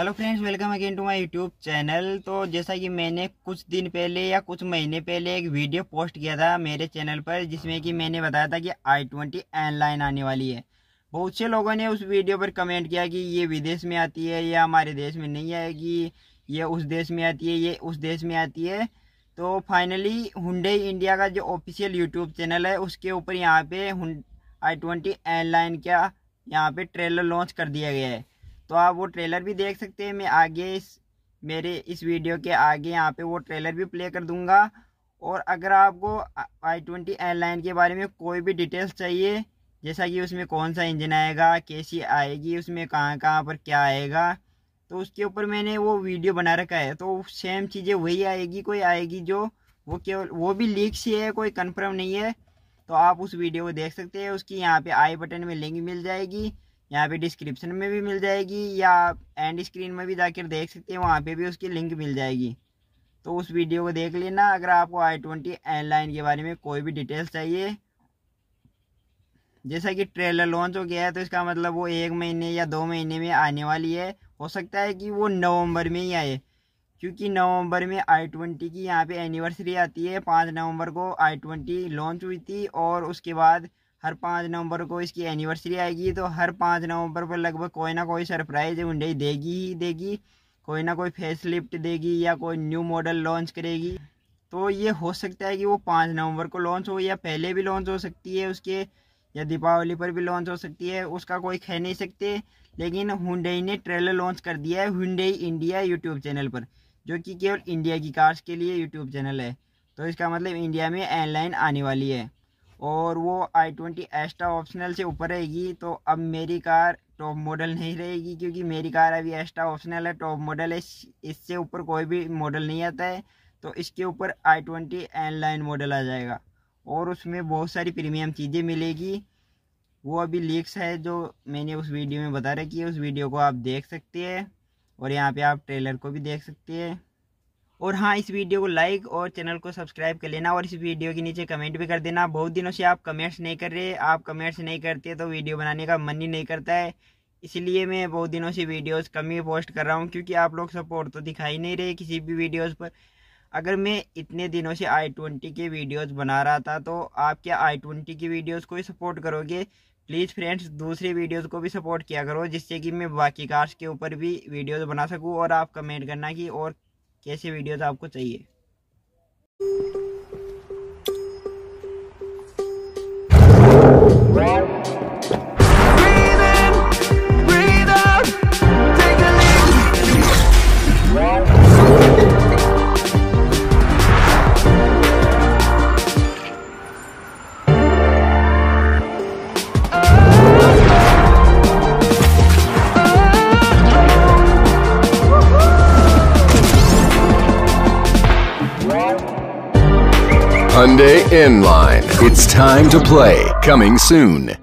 Hello friends welcome again to my YouTube channel तो जैसा कि मैंने कुछ दिन पहले या कुछ महीने पहले एक वीडियो पोस्ट किया था मेरे चैनल पर, जिसमें कि मैंने बताया था कि आई ट्वेंटी एन लाइन आने वाली है। बहुत से लोगों ने उस वीडियो पर कमेंट किया कि ये विदेश में आती है या हमारे देश में नहीं आएगी, ये उस देश में आती है, ये उस देश में आती है। तो फाइनली हुडे इंडिया का जो ऑफिशियल यूट्यूब चैनल है, उसके ऊपर यहाँ पे आई ट्वेंटी एन लाइन का यहाँ पर ट्रेलर लॉन्च कर दिया गया है। तो आप वो ट्रेलर भी देख सकते हैं। मैं आगे इस, मेरे इस वीडियो के आगे यहाँ पे वो ट्रेलर भी प्ले कर दूँगा। और अगर आपको आई ट्वेंटी एयरलाइन के बारे में कोई भी डिटेल्स चाहिए, जैसा कि उसमें कौन सा इंजन आएगा, कैसी आएगी, उसमें कहाँ कहाँ पर क्या आएगा तो उसके ऊपर मैंने वो वीडियो बना रखा है। तो सेम चीज़ें वही आएगी, कोई आएगी जो वो केवल, वो भी लीक सी है, कोई कन्फर्म नहीं है। तो आप उस वीडियो को देख सकते हैं, उसकी यहाँ पे आई बटन में लिंक मिल जाएगी। यहाँ पे डिस्क्रिप्शन में भी मिल जाएगी या एंड स्क्रीन में भी जाकर देख सकते हैं, वहाँ पे भी उसकी लिंक मिल जाएगी। तो उस वीडियो को देख लेना, अगर आपको आई ट्वेंटी एयरलाइन के बारे में कोई भी डिटेल्स चाहिए, जैसा कि ट्रेलर लॉन्च हो गया है तो इसका मतलब वो एक महीने या दो महीने में आने वाली है। हो सकता है कि वो नवंबर में ही आए, क्योंकि नवंबर में आई ट्वेंटी की यहाँ पे एनिवर्सरी आती है। पाँच नवंबर को आई ट्वेंटी लॉन्च हुई थी और उसके बाद हर पाँच नवंबर को इसकी एनिवर्सरी आएगी तो हर पाँच नवंबर पर लगभग कोई ना कोई सरप्राइज़ हुंडई देगी ही देगी। कोई ना कोई फेस लिफ्ट देगी या कोई न्यू मॉडल लॉन्च करेगी। तो ये हो सकता है कि वो पाँच नवंबर को लॉन्च हो या पहले भी लॉन्च हो सकती है उसके, या दीपावली पर भी लॉन्च हो सकती है, उसका कोई कह नहीं सकते। लेकिन हुंडई ने ट्रेलर लॉन्च कर दिया है हुंडई इंडिया यूट्यूब चैनल पर, जो कि केवल इंडिया की कार्स के लिए यूट्यूब चैनल है। तो इसका मतलब इंडिया में एयरलाइन आने वाली है। और वो आई ट्वेंटी एस्टा ऑप्शनल से ऊपर रहेगी तो अब मेरी कार टॉप मॉडल नहीं रहेगी, क्योंकि मेरी कार अभी एस्टा ऑप्शनल है टॉप मॉडल है इससे ऊपर कोई भी मॉडल नहीं आता है तो इसके ऊपर i twenty N line model आ जाएगा। और उसमें बहुत सारी प्रीमियम चीज़ें मिलेगी, वो अभी लीक्स है जो मैंने उस वीडियो में बता रखी है, उस वीडियो को आप देख सकते हैं, और यहाँ पे आप ट्रेलर को भी देख सकते हैं। और हाँ इस वीडियो को लाइक और चैनल को सब्सक्राइब कर लेना और इस वीडियो के नीचे कमेंट भी कर देना। बहुत दिनों से आप कमेंट्स नहीं कर रहे। आप कमेंट्स नहीं करते तो वीडियो बनाने का मन ही नहीं करता है। इसलिए मैं बहुत दिनों से वीडियोस कम ही पोस्ट कर रहा हूँ क्योंकि आप लोग सपोर्ट तो दिखाई नहीं रहे किसी भी वीडियोस पर। अगर मैं इतने दिनों से आई ट्वेंटी के वीडियोस बना रहा था तो आप क्या आई ट्वेंटी की वीडियोस को ही सपोर्ट करोगे? प्लीज़ फ्रेंड्स दूसरे वीडियोस को भी सपोर्ट किया करो, जिससे कि मैं बाकी कार्स के ऊपर भी वीडियोस बना सकूँ और आप कमेंट करना कि और कैसे वीडियोज़ आपको चाहिए? Hyundai N-Line. It's time to play. Coming soon.